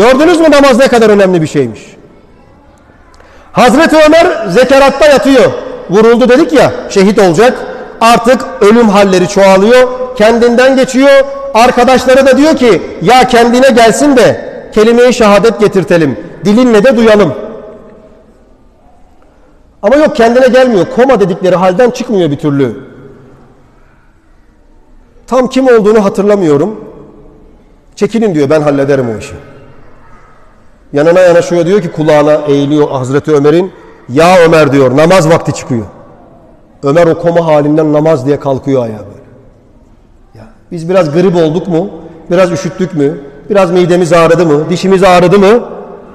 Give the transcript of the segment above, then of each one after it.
Gördünüz mü namaz ne kadar önemli bir şeymiş. Hazreti Ömer zekeratta yatıyor. Vuruldu dedik ya şehit olacak. Artık ölüm halleri çoğalıyor. Kendinden geçiyor. Arkadaşları da diyor ki ya kendine gelsin de kelime-i şehadet getirtelim. Dilinle de duyalım. Ama yok kendine gelmiyor. Koma dedikleri halden çıkmıyor bir türlü. Tam kim olduğunu hatırlamıyorum. Çekilin diyor ben hallederim o işi. Yanına yanaşıyor diyor ki kulağına eğiliyor Hazreti Ömer'in. Ya Ömer diyor namaz vakti çıkıyor. Ömer o koma halinden namaz diye kalkıyor ayağa böyle. Ya, biz biraz grip olduk mu? Biraz üşüttük mü? Biraz midemiz ağrıdı mı? Dişimiz ağrıdı mı?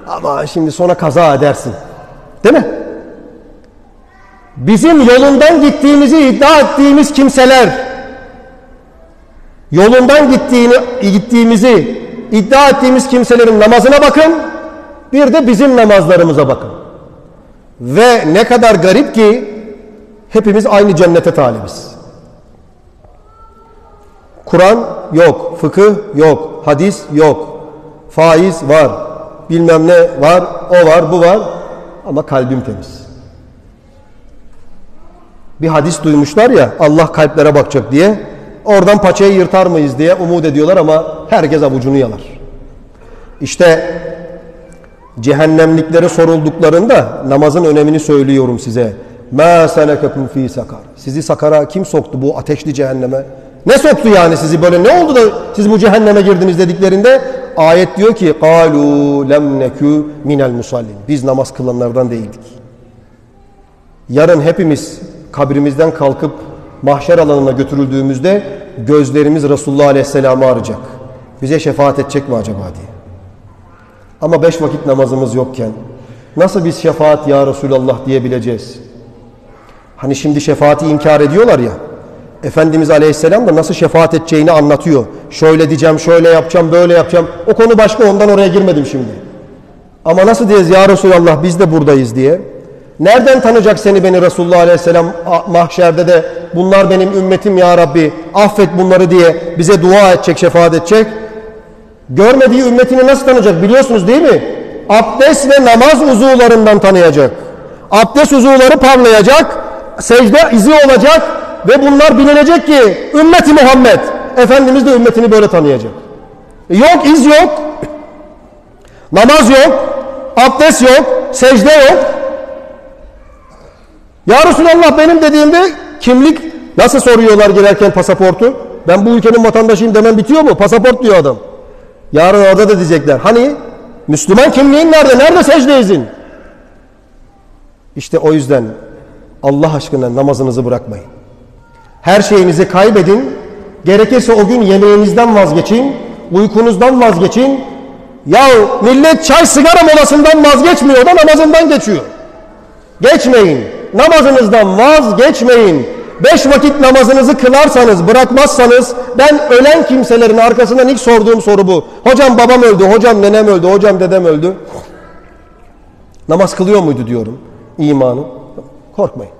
Ama şimdi sonra kaza edersin. Değil mi? Bizim yolundan gittiğimizi iddia ettiğimiz kimseler yolundan gittiğini gittiğimizi iddia ettiğimiz kimselerin namazına bakın. Bir de bizim namazlarımıza bakın. Ve ne kadar garip ki hepimiz aynı cennete talibiz. Kur'an yok, fıkıh yok, hadis yok, faiz var, bilmem ne var, o var, bu var ama kalbim temiz. Bir hadis duymuşlar ya Allah kalplere bakacak diye oradan paçayı yırtar mıyız diye umut ediyorlar ama herkes avucunu yalar. İşte cehennemliklere sorulduklarında namazın önemini söylüyorum size. Ma senekakum fi sakar. Sizi sakara kim soktu bu ateşli cehenneme? Ne soktu yani sizi böyle? Ne oldu da siz bu cehenneme girdiniz dediklerinde ayet diyor ki kalu lem neku minel musallin. Biz namaz kılanlardan değildik. Yarın hepimiz kabrimizden kalkıp mahşer alanına götürüldüğümüzde gözlerimiz Resulullah Aleyhisselam'ı arayacak. Bize şefaat edecek mi acaba diye. Ama beş vakit namazımız yokken nasıl biz şefaat ya Resulallah diyebileceğiz? Hani şimdi şefaati inkar ediyorlar ya. Efendimiz Aleyhisselam da nasıl şefaat edeceğini anlatıyor. Şöyle diyeceğim, şöyle yapacağım, böyle yapacağım. O konu başka ondan oraya girmedim şimdi. Ama nasıl diyeceğiz ya Resulallah biz de buradayız diye. Nereden tanıyacak seni beni Resulullah Aleyhisselam mahşerde de bunlar benim ümmetim ya Rabbi affet bunları diye bize dua edecek, şefaat edecek. Görmediği ümmetini nasıl tanıyacak biliyorsunuz değil mi? Abdest ve namaz uzuvlarından tanıyacak. Abdest uzuvları parlayacak, secde izi olacak ve bunlar bilinecek ki ümmeti Muhammed. Efendimiz de ümmetini böyle tanıyacak. Yok iz yok, namaz yok, abdest yok, secde yok. Ya Resulallah benim dediğimde kimlik nasıl soruyorlar girerken pasaportu? Ben bu ülkenin vatandaşıyım demem bitiyor mu? Pasaport diyor adam. Yarın orada da diyecekler. Hani Müslüman kimliğin nerede? Nerede secde izin? İşte o yüzden Allah aşkına namazınızı bırakmayın. Her şeyinizi kaybedin. Gerekirse o gün yemeğinizden vazgeçin. Uykunuzdan vazgeçin. Ya millet çay sigara molasından vazgeçmiyor da namazından geçiyor. Geçmeyin. Namazınızdan vazgeçmeyin. Beş vakit namazınızı kılarsanız, bırakmazsanız ben ölen kimselerin arkasından ilk sorduğum soru bu. Hocam babam öldü, hocam nenem öldü, hocam dedem öldü. Namaz kılıyor muydu diyorum imanı. Korkmayın.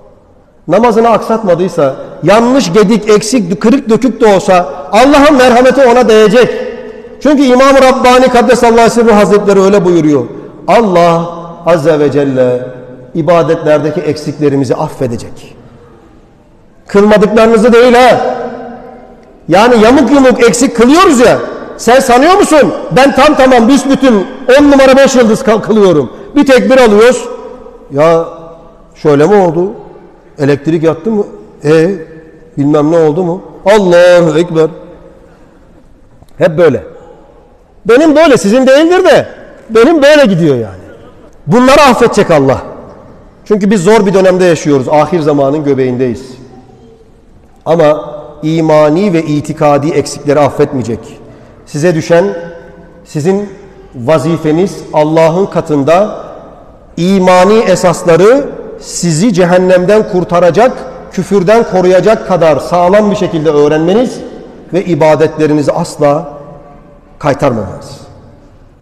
Namazını aksatmadıysa, yanlış, gedik, eksik, kırık, dökük de olsa Allah'ın merhameti ona değecek. Çünkü İmam-ı Rabbani Kaddesallahu Sirri Hazretleri öyle buyuruyor. Allah Azze ve Celle ibadetlerdeki eksiklerimizi affedecek. Kılmadıklarınızı değil ha. Yani yamuk yumuk eksik kılıyoruz ya. Sen sanıyor musun? Ben tam tamam büsbütün 10 numara 5 yıldız kılıyorum. Bir tekbir alıyoruz. Ya şöyle mi oldu? Elektrik yattı mı? E bilmem ne oldu mu? Allahu Ekber. Hep böyle. Benim böyle sizin değildir de benim böyle gidiyor yani. Bunları affedecek Allah. Çünkü biz zor bir dönemde yaşıyoruz. Ahir zamanın göbeğindeyiz. Ama imani ve itikadi eksikleri affetmeyecek. Size düşen sizin vazifeniz Allah'ın katında imani esasları sizi cehennemden kurtaracak, küfürden koruyacak kadar sağlam bir şekilde öğrenmeniz ve ibadetlerinizi asla kaytarmamanız.